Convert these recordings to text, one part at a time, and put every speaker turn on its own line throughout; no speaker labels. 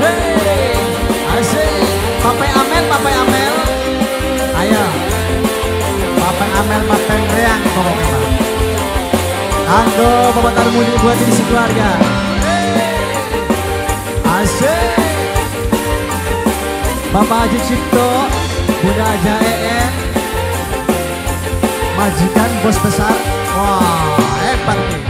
Hey, asik. Papai Amel, Papai Amel. Ayo. Papai Amel, Papai Reang pokoknya. Pak. Kanggo Bapak Tarmudi buat ini keluarga. Asik. Bapak Haji Cipto, Bunda Aja EN, majikan bos besar. Wah, hebat nih.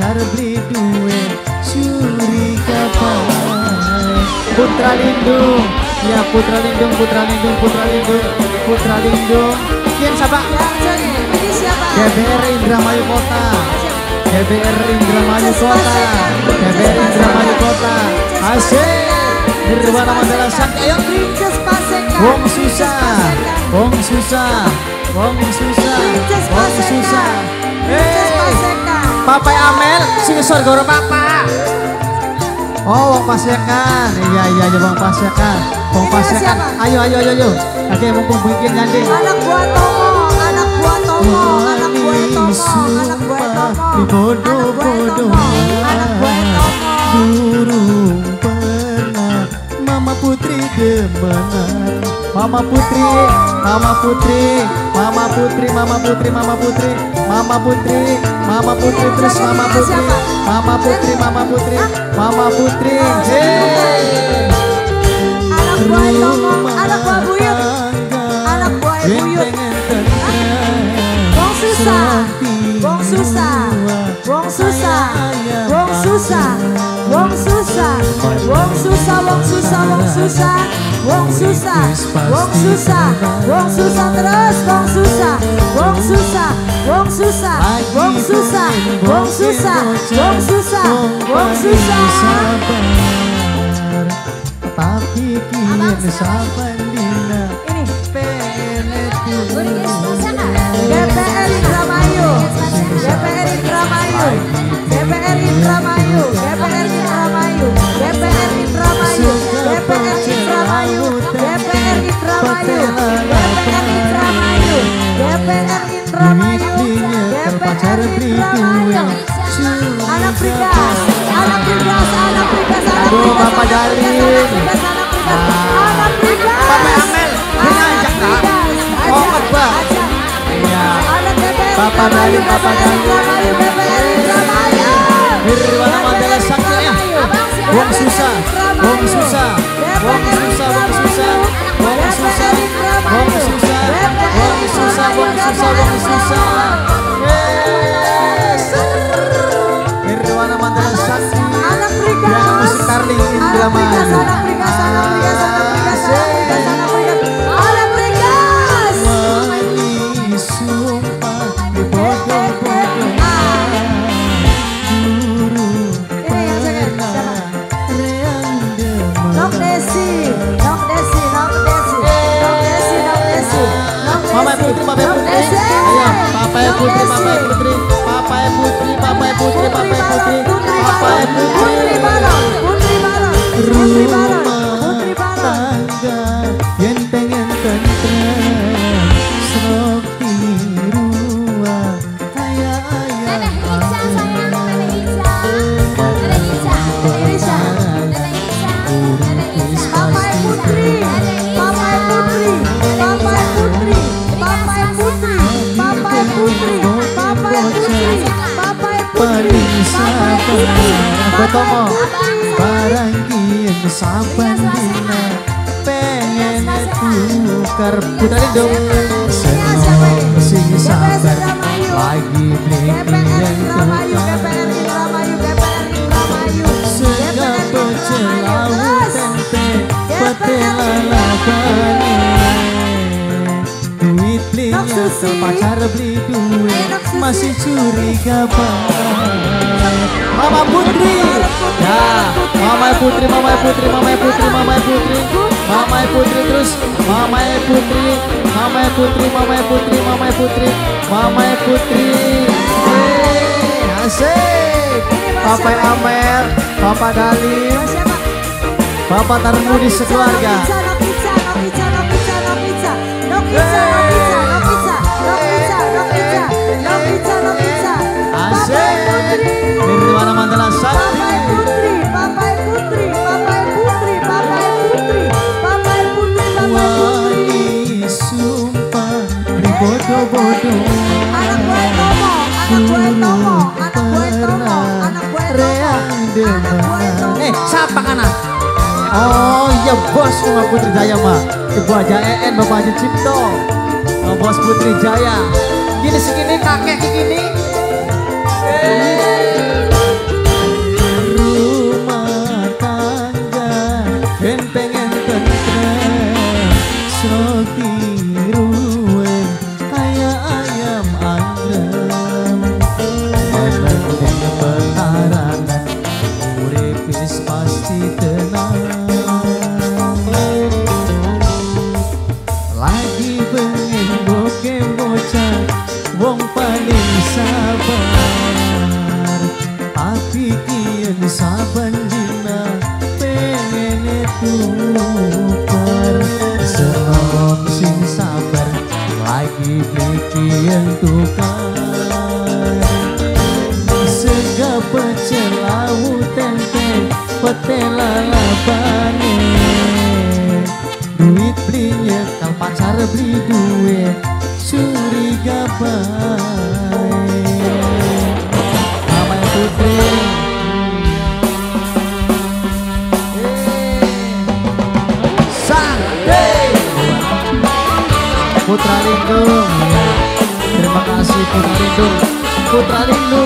pacar beli duit Suri kapan
Putra Lindung. Ya, Putra Lindung, Putra Lindung, Putra Lindung, Putra Lindung. Kian siapa? GBR Indramayu Kota. GBR Indramayu Kota. GBR Indramayu Kota. Asik. Nirwana Mandala Sakti. Ayo. Wong susah, wong susah, wong susah, wong susah.
Paseka.
Papai Sing sorgoro papa. Oh, wong pasekan. Iya, iya, iya, wong pasekan. Wong pasekan.
siapa?
Ayo, ayo, ayo, ayo. Oke, mumpung bikin nyanding.
Anak buah Tomo, anak buah Tomo, anak buah Tomo, anak buah Tomo,
Bodoh-bodoh
anak buah Tomo.
Durung pernah Mama putri demenan
Mama Putri, Mama Putri, Mama Putri, Mama Putri, Mama Putri, Mama Putri, Mama Putri, terus Mama Putri, Mama Putri, Mama Putri, Mama Putri.
Anak buah anak buah Buyut, anak buah Buyut. Wong susah, wong susah, wong susah, wong susah, wong susah, wong susah, wong susah, wong susah, wong susah, wong susah, wong susah terus, wong susah, wong susah, wong susah, wong susah, wong susah, wong susah, wong susah.
Tapi kian saban dina
Ini.
pengen
duit terpacar anak anak anak
aduh bapak bapak Amel oh iya. Bapak Jalin bapak Jalin bapak, Wong susah Wong susah Wong susah susah bang susah. Yes Nirwana Mandala Sakti. Piano Musik Tarling
Indraman
Asik Menisu Papa Putri, paling sabar barang kian saban dina pengen tukar
Putra Lindo.
seneng sing sabar lagi beli pacar beli duit. Masih curiga banget
Mama Putri. Ya, Mama Putri, Mama Putri, Mama Putri, Mama Putri. Mama Putri terus Mama Putri, Mama Putri, Mama Putri, Mama Putri, Mama Putri. Asik. Papa Amer, Papa Dalim? Bapak Tarmudi sekeluarga.
Anak buah Tomo, anak buah Tomo, anak buah Tomo, anak? Tomo.
Eh, siapa? Oh bos Mama Putri Jaya mah Ibu aja EN Bapak Haji Cipto. Oh, Bos Putri Jaya Gini segini kakek gini.
Rumah Wong paling sabar. Tapi kian saban dina Pengen tukar Senong sing sabar Lagi kian tukar. Sega pecel lawu tempe Petela labane. Duit belinya kang pacar beli duit Curiga baik
Mama Putri Sakti Putra Lindung Terima kasih Putra Lindung Putra Lindung